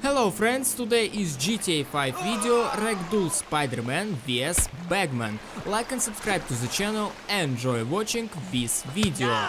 Hello friends, today is GTA 5 video Ragdoll Spider-Man vs Bagman. Like and subscribe to the channel, enjoy watching this video.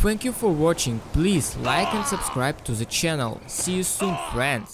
Thank you for watching, please like and subscribe to the channel. See you soon friends!